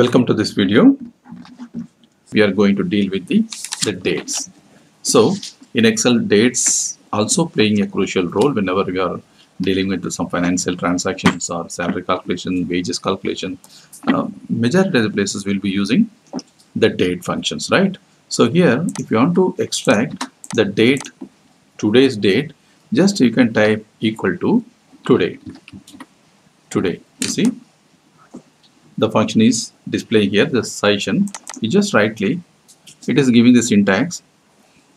Welcome to this video. We are going to deal with the, the dates. So in Excel, dates also playing a crucial role whenever we are dealing with some financial transactions or salary calculation, wages calculation. Uh, majority of the places will be using the date functions, right? So here, if you want to extract the date, today's date, just you can type equal to today. Today, you see, the function is displaying here the session. You just right click, it is giving the syntax.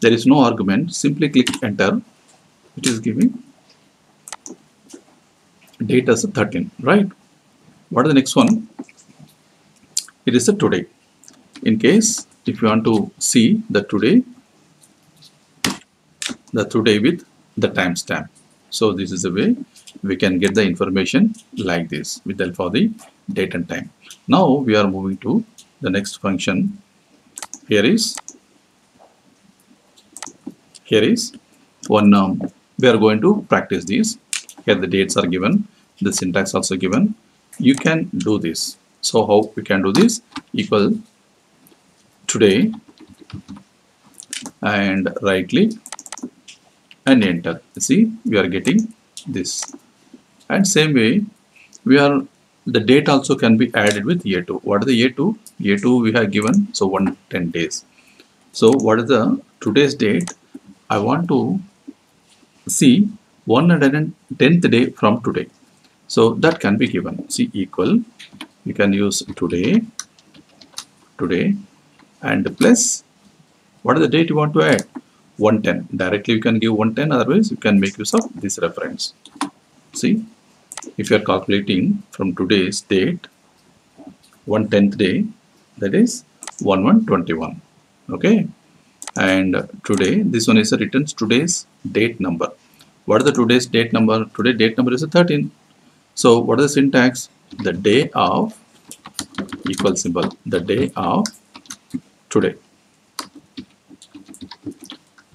There is no argument. Simply click enter. It is giving date as a 13, right? What is the next one? It is a today. In case if you want to see the today, the today with the timestamp. So this is the way we can get the information like this with the of the date and time. Now we are moving to the next function. Here is here is one um, we are going to practice these. Here the dates are given, the syntax also given. You can do this. So how we can do this? Equal today and right click and enter. See we are getting this and same way we are the date also can be added with year 2 what is the year 2 year 2 we have given so 110 days. So what is the today's date? I want to see 110th day from today. So that can be given. See equal you can use today today and plus what is the date you want to add? 110 directly you can give 110 otherwise you can make use of this reference. See if you are calculating from today's date 110th day that is 1121 okay? And today this one is a returns today's date number. What is the today's date number? Today date number is a 13 so what is the syntax? The day of equal symbol. The day of today.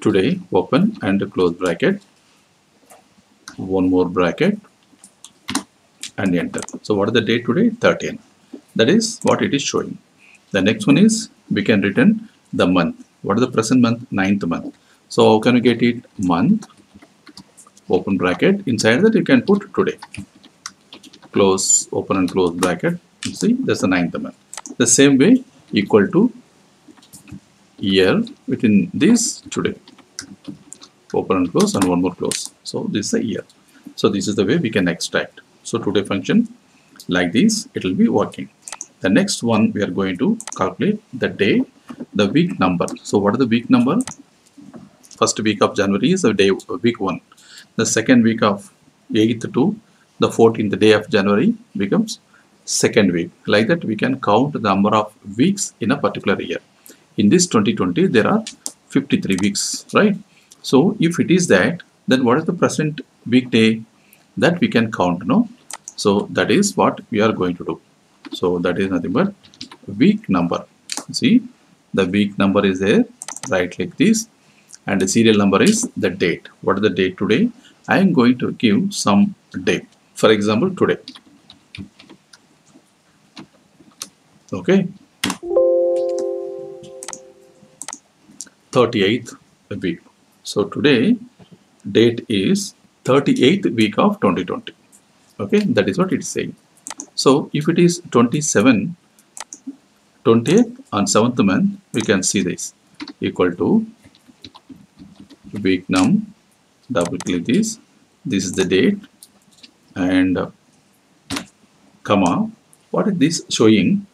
Today open and close bracket. One more bracket and enter. So what is the date today? 13 that is what it is showing. The next one is we can return the month. What is the present month? ninth month. So how can we get it? month. Open bracket. Inside that you can put today. Close open and close bracket. You see that's the ninth month. The same way equal to year within this today. Open and close and one more close. So this is a year. So this is the way we can extract so today function like this it will be working. The next one we are going to calculate the day the week number. So what is the week number? First week of january is a day week one. The second week of 8th to the 14th day of january becomes second week. Like that we can count the number of weeks in a particular year. In this 2020 there are 53 weeks right? So if it is that then what is the present weekday that we can count no so that is what we are going to do. So that is nothing but week number. See the week number is there. Right like this. And the serial number is the date. What is the date today? I am going to give some date for example today. Okay. 38th week. So today date is 38th week of 2020 okay that is what it's saying. So if it is 27 20th on 7th month we can see this. Equal to week num double click this. This is the date. And uh, comma what is this showing?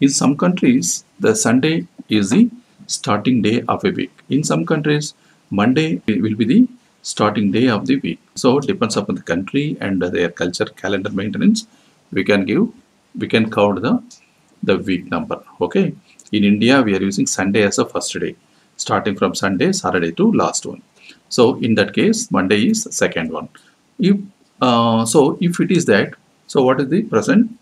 In some countries the sunday is the starting day of a week. In some countries monday will be the starting day of the week. So it depends upon the country and their culture calendar maintenance. We can give we can count the the week number okay? In india we are using sunday as a first day starting from sunday saturday to last one. So in that case monday is second one. If uh, so if it is that so what is the present?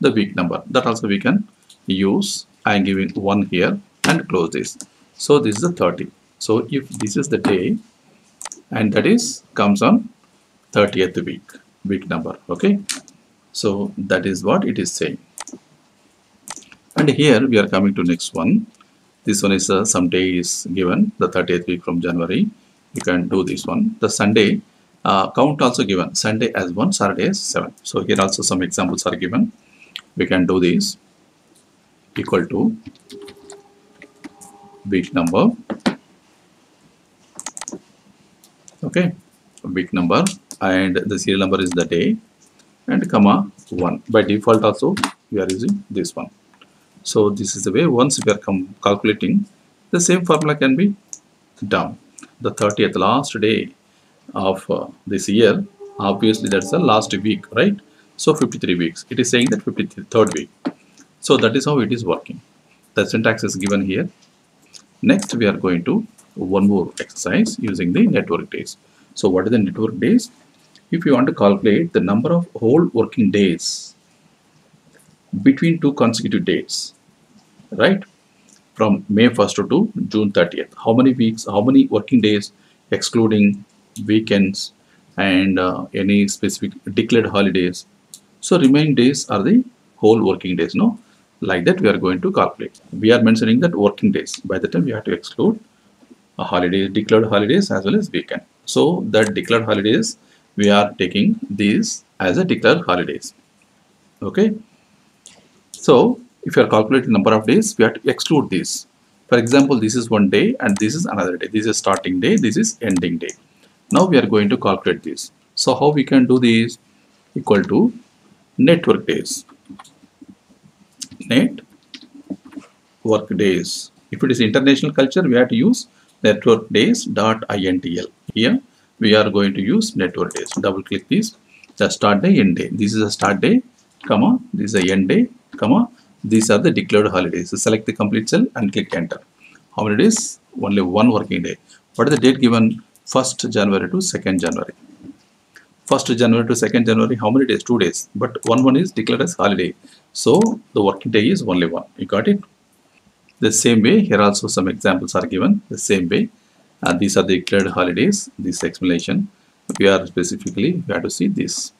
The week number. That also we can use. I am giving one here and close this. So this is the 30 so if this is the day and that is comes on 30th week week number okay? So that is what it is saying. And here we are coming to next one. This one is uh, some day is given the 30th week from January. You can do this one. The Sunday uh, count also given. Sunday as 1 Saturday as 7 so here also some examples are given. We can do this. Equal to week number okay week number and the serial number is the day and comma 1 by default also we are using this one. So this is the way once we are come calculating the same formula can be done. The 30th last day of uh, this year obviously that's the last week right? So 53 weeks. It is saying that 53rd week. So that is how it is working. The syntax is given here. Next we are going to one more exercise using the network days. So what are the network days? If you want to calculate the number of whole working days between two consecutive dates right? From May 1st to June 30th how many weeks how many working days excluding weekends and uh, any specific declared holidays? So remaining days are the whole working days no? Like that we are going to calculate. We are mentioning that working days. By the time we have to exclude a holiday declared holidays as well as weekend. So that declared holidays we are taking these as a declared holidays. Okay? So if you are calculating number of days we have to exclude these. For example this is one day and this is another day. This is starting day this is ending day. Now we are going to calculate this so how we can do this equal to network days. Net work days. If it is international culture we have to use network days dot intl here we are going to use network days double click this the start day end day this is a start day comma this is a end day comma these are the declared holidays. So select the complete cell and click enter. How many days? Only one working day. What is the date given? 1st January to 2nd January. 1st January to 2nd January, how many days? Two days. But one one is declared as holiday. So the working day is only one. You got it? The same way, here also some examples are given. The same way. And these are the declared holidays. This explanation. We are specifically, we have to see this.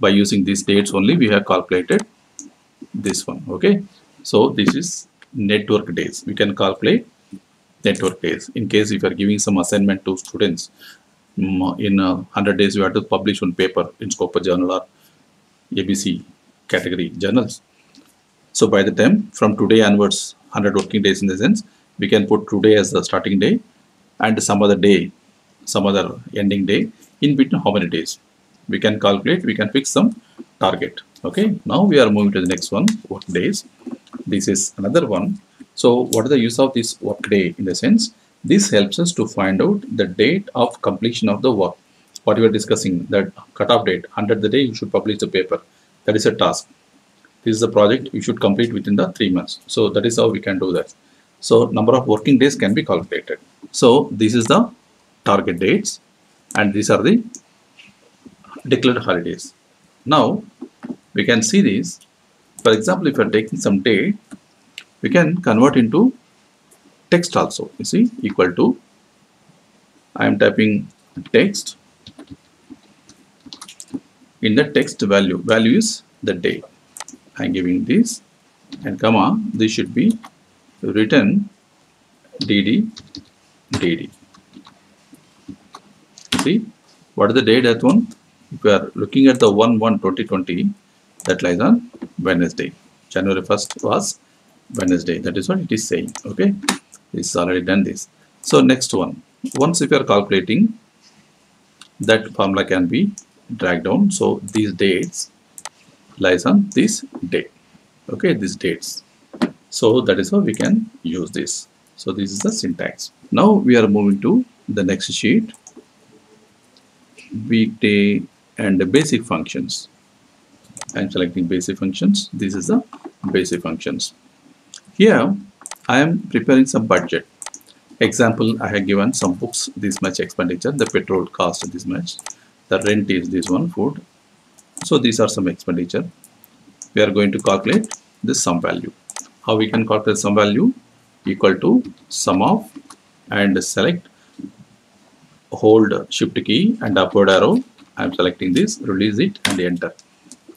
By using these dates only, we have calculated this one okay so this is network days we can calculate network days in case if you are giving some assignment to students mm, in uh, 100 days you have to publish one paper in Scopus journal or ABC category journals so by the time from today onwards 100 working days in the sense we can put today as the starting day and some other day some other ending day in between how many days. We can calculate we can fix some target. Okay now we are moving to the next one work days. This is another one. So what is the use of this work day in the sense? This helps us to find out the date of completion of the work. What we are discussing that cutoff date 100 the day you should publish the paper. That is a task this is a project you should complete within the three months. So that is how we can do that. So number of working days can be calculated. So this is the target dates and these are the declared holidays. Now we can see this. For example if you are taking some date we can convert into text also. You see equal to I am typing text. In the text value value is the date I am giving this and comma this should be written dd dd see what is the date that one if we are looking at the 1 1 2020 that lies on Wednesday. January 1st was Wednesday. That is what it is saying. Okay. It's already done this. So next one. Once if you are calculating, that formula can be dragged down. So these dates lies on this date. Okay, these dates. So that is how we can use this. So this is the syntax. Now we are moving to the next sheet. Weekday and the basic functions. I'm selecting basic functions. This is the basic functions. Here, I am preparing some budget. Example, I have given some books this much expenditure, the petrol cost this much, the rent is this one, food. So these are some expenditure. We are going to calculate this sum value. How we can calculate sum value? Equal to sum of and select hold shift key and upward arrow. I am selecting this, release it and enter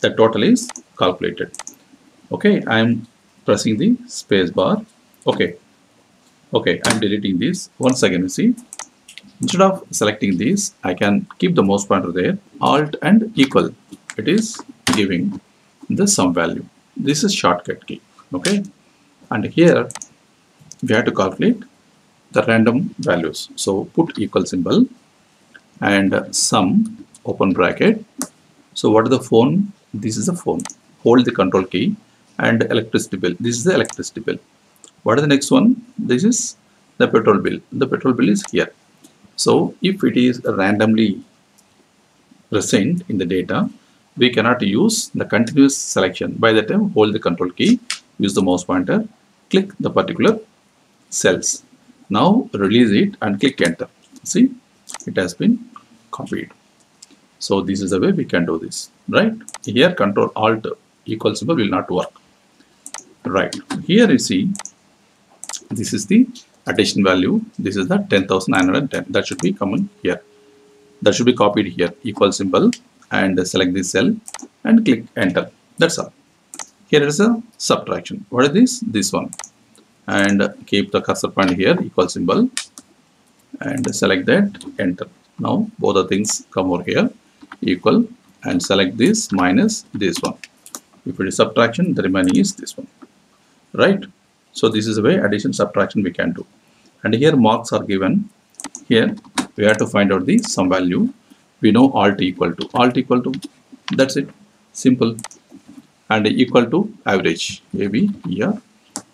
the total is calculated okay i am pressing the space bar okay okay i'm deleting this once again you see instead of selecting this i can keep the mouse pointer there alt and equal it is giving the sum value. This is shortcut key okay? And here we have to calculate the random values. So put equal symbol and sum open bracket. So what is the phone? This is the phone. Hold the control key and electricity bill. This is the electricity bill. What is the next one? This is the petrol bill. The petrol bill is here. So if it is randomly present in the data we cannot use the continuous selection. By the time hold the control key use the mouse pointer click the particular cells. Now release it and click enter. See it has been copied. So this is the way we can do this right? Here control alt equal symbol will not work. Right. Here you see this is the addition value. This is the 10910 that should be coming here. That should be copied here. Equal symbol and select this cell and click enter. That's all. Here is a subtraction. What is this? This one. And keep the cursor point here equal symbol and select that enter. Now both the things come over here equal and select this minus this one. If it is subtraction the remaining is this one. Right? So this is the way addition subtraction we can do. And here marks are given. Here we have to find out the sum value we know alt equal to alt equal to that's it. Simple. And equal to average. Ab here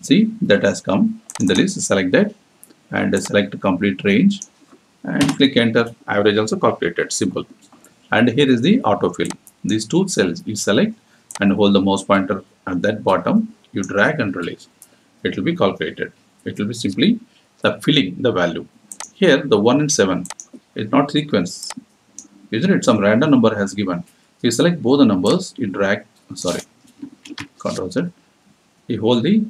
see that has come in the list. Select that and select complete range and click enter. Average also calculated. Simple. And here is the autofill. These two cells you select and hold the mouse pointer at that bottom you drag and release. It will be calculated. It will be simply the filling the value. Here the 1 and 7 is not sequence isn't it? Some random number has given. You select both the numbers you drag sorry control z. You hold the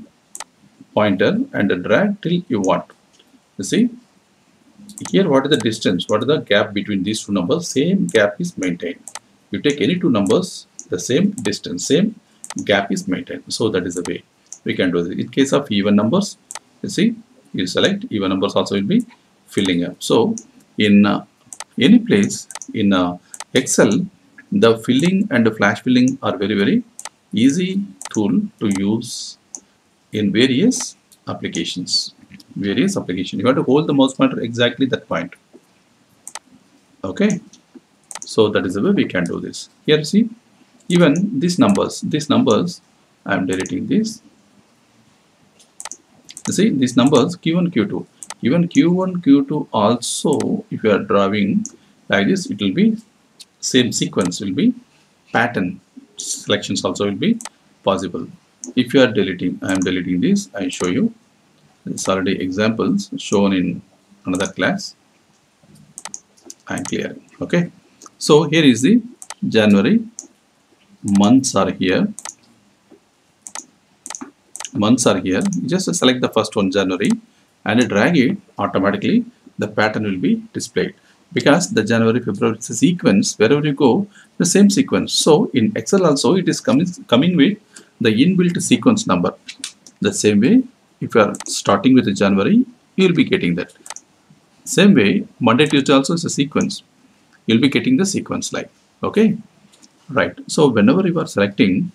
pointer and drag till you want. You see here what is the distance? What is the gap between these two numbers? Same gap is maintained. You take any two numbers the same distance same gap is maintained. So that is the way we can do this. In case of even numbers you see you select even numbers also will be filling up. So in uh, any place in uh, excel the filling and the flash filling are very very easy tool to use in various applications various application. You have to hold the mouse pointer exactly that point. Okay? So that is the way we can do this. Here see even these numbers these numbers I am deleting this. See these numbers q1 q2 even q1 q2 also if you are drawing like this it will be same sequence will be pattern. Selections also will be possible. If you are deleting I am deleting this I show you. It's already examples shown in another class. I'm clear okay? So here is the January months are here. Months are here. Just select the first one January and drag it automatically the pattern will be displayed. Because the January February is a sequence wherever you go the same sequence. So in Excel also it is coming coming with the inbuilt sequence number. The same way if you are starting with January you will be getting that. Same way Monday Tuesday also is a sequence. You will be getting the sequence like okay? Right. So whenever you are selecting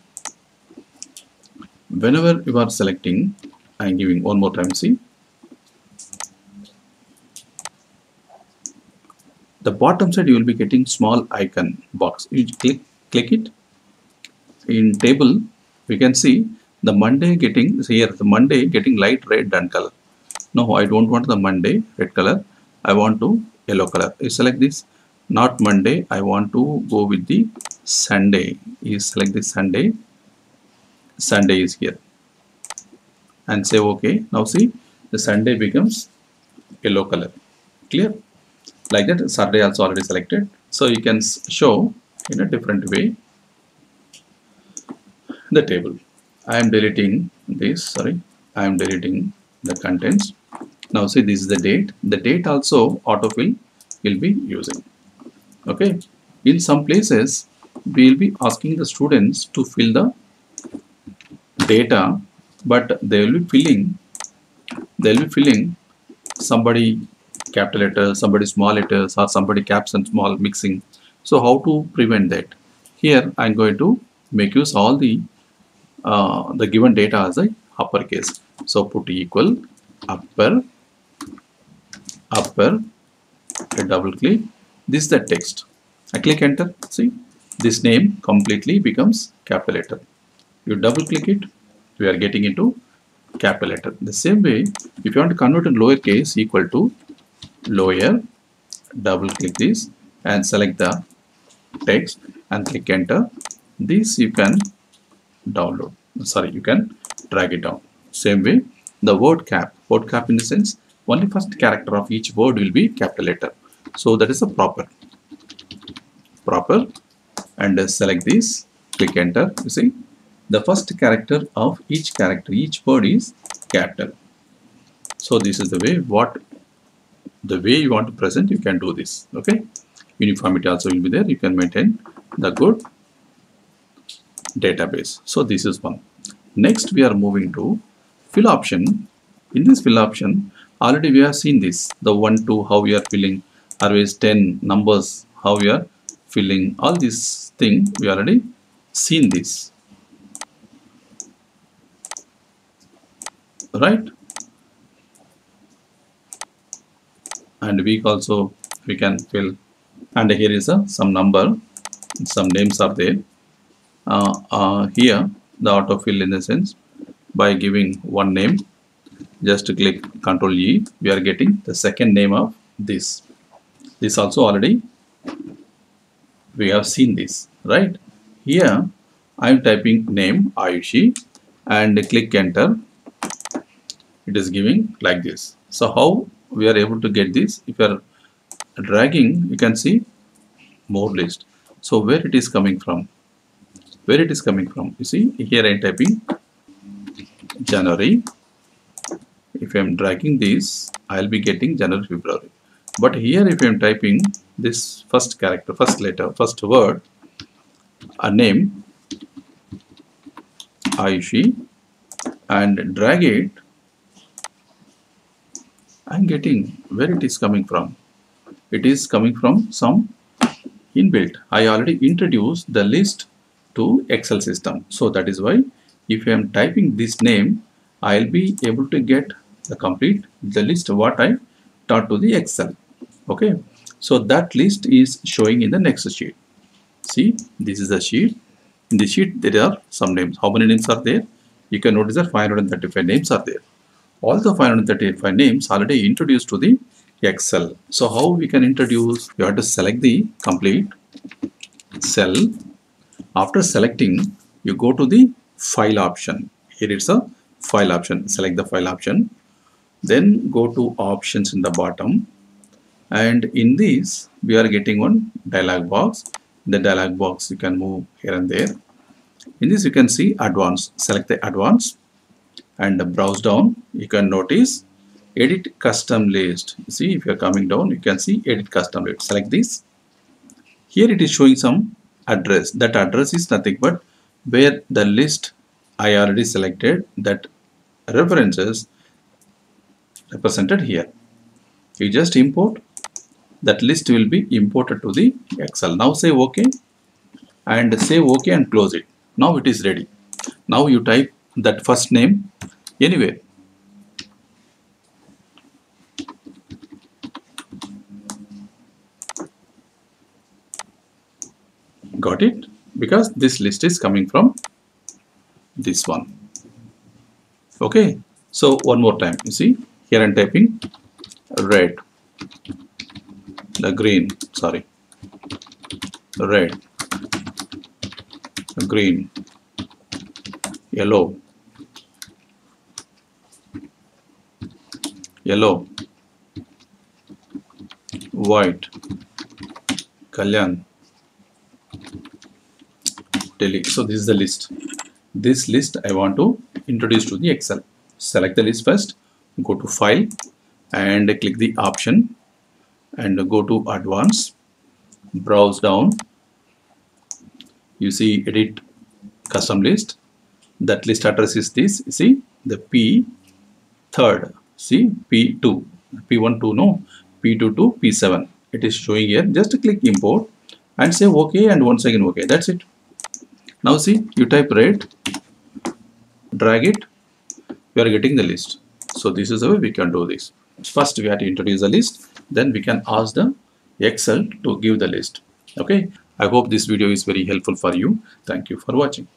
whenever you are selecting I am giving one more time see the bottom side you will be getting small icon box. You click click it. In table we can see the Monday getting here the Monday getting light red and color. No I don't want the Monday red color. I want to yellow color. You select this. Not Monday. I want to go with the Sunday. You select the Sunday. Sunday is here. And say okay. Now see the Sunday becomes yellow color. Clear like that Saturday also already selected. So you can show in a different way the table. I am deleting this sorry I am deleting the contents. Now see this is the date. The date also autofill will be using. Okay? In some places we will be asking the students to fill the data but they will be filling they will be filling somebody capital letters somebody small letters or somebody caps and small mixing. So how to prevent that? Here i'm going to make use all the uh, the given data as a uppercase. So put equal upper upper a double click. This is the text. I click enter. See this name completely becomes capital letter. You double click it we are getting into capital letter. The same way if you want to convert in lowercase equal to lower double click this and select the text and click enter. This you can download. Sorry you can drag it down. Same way the word cap. Word cap in the sense only first character of each word will be capital letter so that is a proper. Proper. And select this click enter. You see the first character of each character each word is capital. So this is the way what the way you want to present you can do this okay? Uniformity also will be there. You can maintain the good database. So this is one. Next we are moving to fill option. In this fill option already we have seen this. The one two how we are filling always 10 numbers how we are filling. All this thing we already seen this. Right and week also we can fill. And here is a some number. Some names are there. Uh, uh, here the autofill in the sense by giving one name just click control E we are getting the second name of this. This also already we have seen this right? Here I am typing name Ayushi and click enter. It is giving like this. So how we are able to get this. If you are dragging you can see more list. So where it is coming from? Where it is coming from? You see here I am typing January. If I am dragging this I'll be getting January February. But here if I am typing this first character first letter first word a name Ayushi and drag it I'm getting where it is coming from. It is coming from some inbuilt. I already introduced the list to Excel system. So that is why if I am typing this name I'll be able to get the complete the list what I taught to the Excel. Okay? So that list is showing in the next sheet. See? This is the sheet. In the sheet there are some names. How many names are there? You can notice that 535 names are there all the 535 names already introduced to the excel. So how we can introduce you have to select the complete cell. After selecting you go to the file option. Here it's a file option. Select the file option. Then go to options in the bottom. And in this we are getting one dialog box. The dialog box you can move here and there. In this you can see advanced. Select the advanced and browse down. You can notice edit custom list. See if you're coming down you can see edit custom list. Select this. Here it is showing some address. That address is nothing but where the list I already selected that references represented here. You just import. That list will be imported to the excel. Now say ok and say ok and close it. Now it is ready. Now you type that first name. Anyway. Got it? Because this list is coming from this one. Okay. So one more time. You see here I'm typing red. The green. Sorry. Red. Green. Yellow yellow. White. Kalyan. Delete so this is the list. This list i want to introduce to the excel. Select the list first. Go to file and click the option and go to advanced. Browse down. You see edit custom list. That list address is this. See the p third see p2 p1 2 no p2 to p7 it is showing here. Just click import and say okay and once again okay. That's it. Now see you type rate drag it. We are getting the list. So this is the way we can do this. First we have to introduce the list. Then we can ask the excel to give the list. Okay? I hope this video is very helpful for you. Thank you for watching